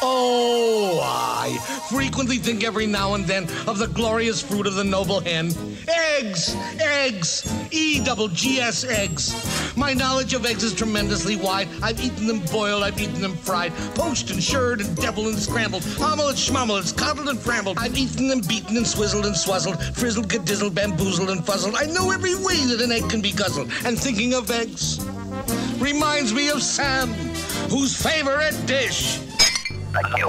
Oh, I frequently think every now and then of the glorious fruit of the noble hen. Eggs! Eggs! E double G S eggs. My knowledge of eggs is tremendously wide. I've eaten them boiled, I've eaten them fried, poached and shirred and deviled and scrambled, omelets, schmommelets, coddled and frambled. I've eaten them beaten and swizzled and swazzled, frizzled, cadizzled, bamboozled and fuzzled. I know every way that an egg can be guzzled. And thinking of eggs reminds me of Sam, whose favorite dish Beep.